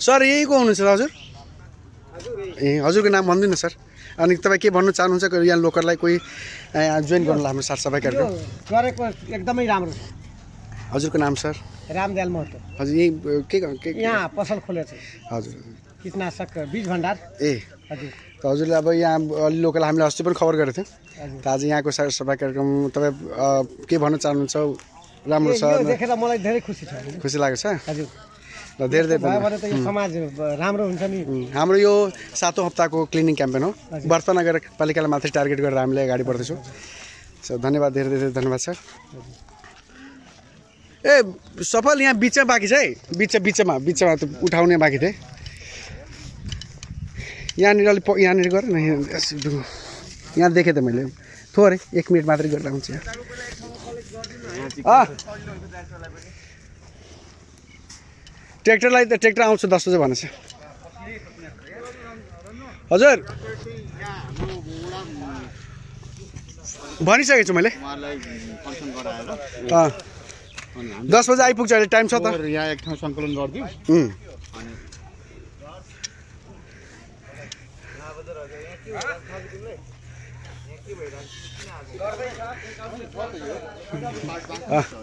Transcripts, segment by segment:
Sir यहीँको हुनुहुन्छ हजुर? ए हजुरको नाम भनिदिनु सर। अनि तपाईँ के भन्नु चाहनुहुन्छ? यहाँ लोकललाई कोही यहाँ जोइन गर्नु हाम्रो यो कार्यक्रम गरेको एकदमै राम्रो। हजुरको नाम सर? रामदयाल महतो। हजुर यहीँ के यहाँ पसल खोलेको छ हजुर। कीटनाशक बीज भण्डार। ए। हजुर। त हजुरले अब यहाँ अलि लोकल हामीले अस्ति पनि खबर गरेको थियौँ। त आज यहाँको सरसफाइ कार्यक्रम तपाईँ के भन्न चाहनुहुन्छ? राम्रो छ? देखेर मलाई धेरै खुसी छ। खुसी लागेको छ हजुर। धेरै धेरै भयो धन्यवाद। भने त यो समाज राम्रो हुन्छ नि। हाम्रो यो सातौँ हप्ताको क्लिनिङ क्याम्पेन हो। वर्त नगरपालिकालाई मात्रै टार्गेट गरेर हामीले अगाडि बढ्दैछौँ। सो धन्यवाद धेरै धेरै धन्यवाद सर। ए सफल यहाँ बिचमा बाँकी छ है। बिच बिचमा बिचमा त्यो उठाउने बाँकी थिएँ। यहाँनिर अलिक प- यहाँनिर गर न यहाँ देखेँ त मैले। थोरै एक मिनट मात्रै गरेर हुन्छ यहाँ। अँ! ट्र्याक्टरलाई त ट्र्याक्टर आउँछ दस बजे भनेछ। हजुर। भनिसकेको छु मैले। दस बजे आइपुग्छ अहिले टाइम छ त। यहाँ एक ठाउँ सङ्कलन गरिदिउँ। उम्.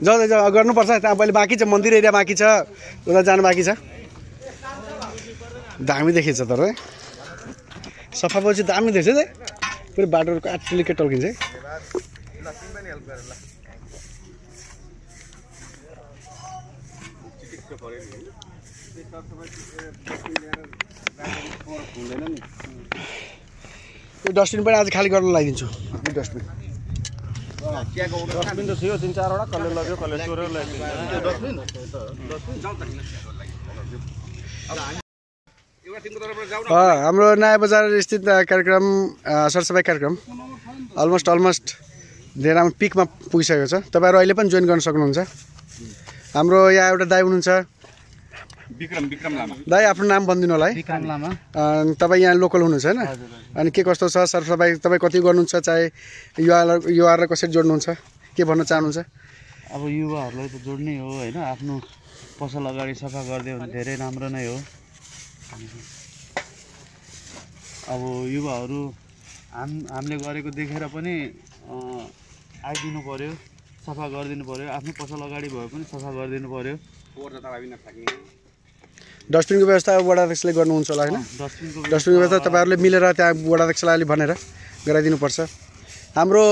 जाऊ, जाऊ गर्नुपर्छ। त्यहाँ पहिले बाँकी छ मन्दिर एरिया बाँकी छ उता जानु बाँकी छ। दामी देखिन्छ तर है। सफा पछि दामी देख्छ है। पुरै बाटोको आटुलिके टल्किन्छ है। यो डस्टबिन पनि आज खाली गर्न लगाइदिन्छु यो डस्टबिन डस्टबिन त थियो तिन चारवटा कसले लग्यो कसले चोर्यो हाम्रो नयाँ बजार स्थित कार्यक्रम सरसफाइ कार्यक्रम। अलमोस्ट अलमोस्ट धेरै राम्रो पिकमा पुगिसकेको छ। तपाईँहरू अहिले पनि जोइन गर्न सक्नुहुन्छ। हाम्रो यहाँ एउटा दाई हुनुहुन्छ। विक्रम विक्रम लामा। दाई आफ्नो नाम भनिदिनु होला है। विक्रम लामा। अ, तपाईँ यहाँ लोकल हुनुहुन्छ होइन? अनि के कस्तो छ? सरसफाइ तपाईँ कति गर्नुहुन्छ? चाहे युवालाई युवाहरूलाई कसरी जोड्नुहुन्छ? के भन्न चाहनुहुन्छ? अब युवाहरूलाई त जोड्नै हो होइन? आफ्नो पसल अगाडि सफा गरिदियो भने धेरै राम्रो नै हो। अब युवाहरू हाम हामीले गरेको देखेर पनि आइदिनु पऱ्यो सफा गरिदिनु पऱ्यो आफ्नो पसल अगाडि भए पनि सफा गरिदिनु पऱ्यो डस्टबिनको व्यवस्था अब वडाध्यक्षले गर्नुहुन्छ होला होइन? डस्टबिनको व्यवस्था। तपाईँहरूले मिलेर त्यहाँ वडाध्यक्षलाई अलि भनेर गराइदिनुपर्छ। हाम्रो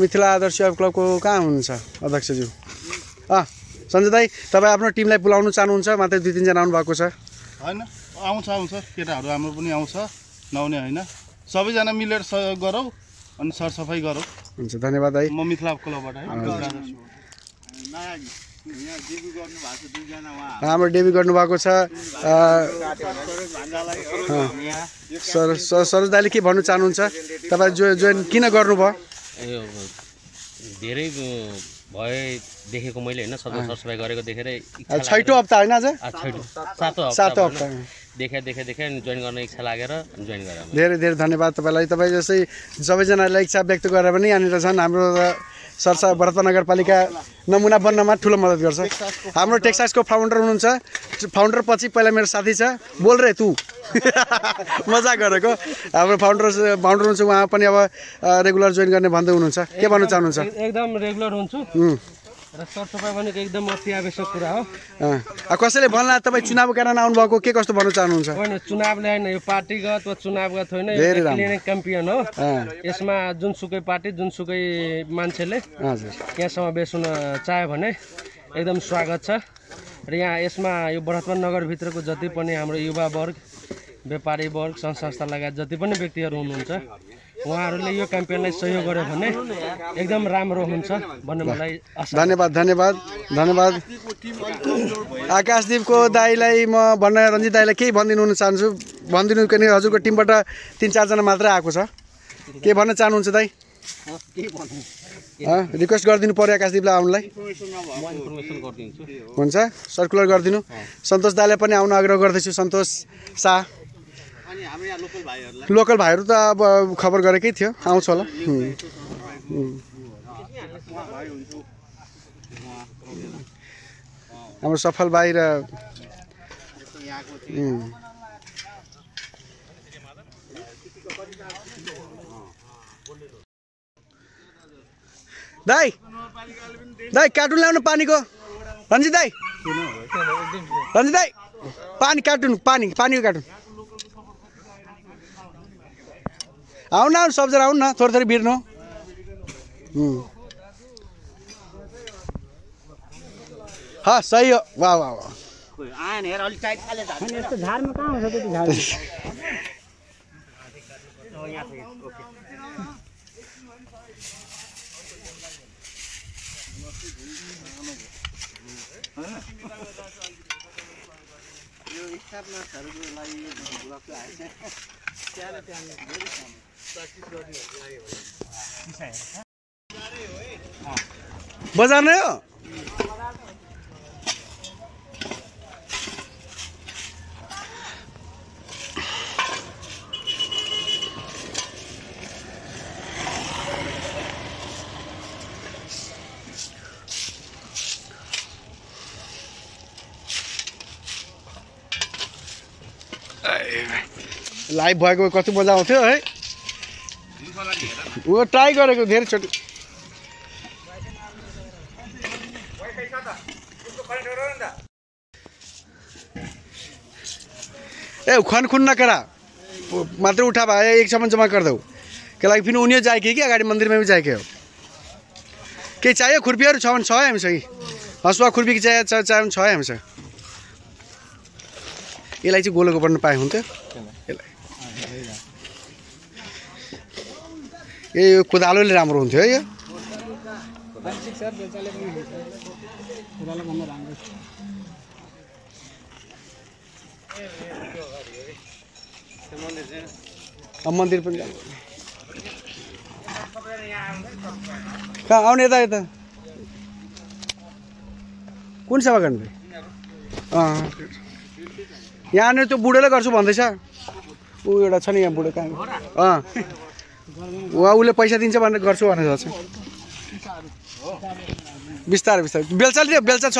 मिथिला आदर्श युवा क्लबको कहाँ हुनुहुन्छ अध्यक्षज्यू? अँ सञ्जय दाई तपाईँ आफ्नो टिमलाई बोलाउनु चाहनुहुन्छ? मात्रै दुई तिनजना आउनुभएको छ। होइन आउँछ आउँछ। केटाहरू हाम्रो पनि आउँछ। नआउने होइन। सबैजना मिलेर गरौँ अनि सरसफाइ गरौँ। हुन्छ धन्यवाद दाई। म मिथिला क्लबबाट है। हाम्रो डेबी गर्नुभएको छ। सर सर- सरोज दाईले के भन्नु चाहनुहुन्छ? तपाईँ जो जोइन किन गर्नुभयो? धेरै भए देखेको मैले होइन सबै सरसफाइ गरेको देखेर छैटौँ हप्ता होइन आज? सातौँ हप्ता सातौँ भनौँ। हप्ता। देखे देखे देखे जोइन गर्न इच्छा लागेर जोइन गरेँ मैले। धेरै धेरै धन्यवाद तपाईँलाई। तपाईँ जस्तै सबैजनालाई इच्छा व्यक्त गरेर पनि यहाँनिर छन्। हाम्रो सरसा भरत नगरपालिका नमुना बन्नमा ठुलो मद्दत गर्छ। हाम्रो टेक्सासको फाउन्डर हुनुहुन्छ। फाउन्डर पछि पहिला मेरो साथी छ। बोल रे तु। मजा गरेको। हाम्रो फाउन्डर फाउन्डर हुनुहुन्छ उहाँ पनि अब रेगुलर जोइन गर्ने भन्दै हुनुहुन्छ। के भन्न चाहनुहुन्छ? एकदम रेगुलर हुन्छु। र सरसफाइ भनेको एकदम अति आवश्यक कुरा हो। कसैले भन्ला तपाईँ चुनावको कारण आउनुभएको के कस्तो भन्न चाहनुहुन्छ? होइन चुनावले होइन यो पार्टीगत वा चुनावगत होइन क्याम्पियन हो। यसमा जुनसुकै पार्टी जुनसुकै मान्छेले यहाँ समावेश हुन चाह्यो भने एकदम स्वागत छ। र यहाँ यसमा यो बृहत्तम नगरभित्रको जति पनि हाम्रो युवा वर्ग व्यापारी वर्ग सङ्घ संस्था लगायत जति पनि व्यक्तिहरू हुनुहुन्छ उहाँहरूले यो क्याम्पेनलाई सहयोग गर्यो भने एकदम राम्रो हुन्छ भन्ने मलाई धन्यवाद धन्यवाद धन्यवाद। आकाशदीपको दाईलाई म भन्न रञ्जित दाईलाई केही भनिदिनु हुन चाहन्छु। भनिदिनु किनकि हजुरको टिमबाट तिन चारजना मात्रै आएको छ। के भन्न चाहनुहुन्छ दाई? रिक्वेस्ट गरिदिनु पऱ्यो आकाशदीपलाई आउनुलाई। म इन्फर्मेसन गरिदिन्छु हुन्छ सर्कुलर गरिदिनु। सन्तोष दाईलाई पनि आउन आग्रह गर्दैछु। सन्तोष शाह। लोकल भाइहरू त अब खबर गरेकै थियो आउँछ होला। हाम्रो सफल भाइ र. दाई दाई कार्टुन ल्याउनु पानीको। रन्जित दाई। रन्जित दाई पानी कार्टुन पानी पानीको कार्टुन। आउनु आउनु सबजना आउनु न थोरै थोरै बिर्नु. हाँ। सही हो। वाह वाह वाह। यस्तो बजार नै हो? लाइभ भएको भए कति मजा आउँथ्यो है? ऊ ट्राई गरेको धेरैचोटि ए खन खुन नकरा मात्र उठा भाई एक सामान जमा कर दो के लागि फिर उनीहरू जाए कि अगाडि मन्दिरमा पनि जाएकै हो? केही चाहियो? खुर्पीहरू छ भने छ है हामीसँग। हँसुवा खुर्पी चाहियो? चाहियो भने छ है हामीसँग। यसलाई चाहिँ गोलोको बन्न पाए हुन्थ्यो। यसलाई। ए यो कोदालोले राम्रो हुन्थ्यो है यो? मन्दिर पनि कहाँ आउने यता यता? कुन सेवा गर्नु यहाँनिर त्यो बुढोले गर्छु भन्दैछ। ऊ एउटा छ नि यहाँ बुढो कहाँ अँ। उहाँ उसले पैसा दिन्छ भनेर गर्छु भनेर छ बिस्तारै बिस्तारै। बेलचा लियो बेलचा छ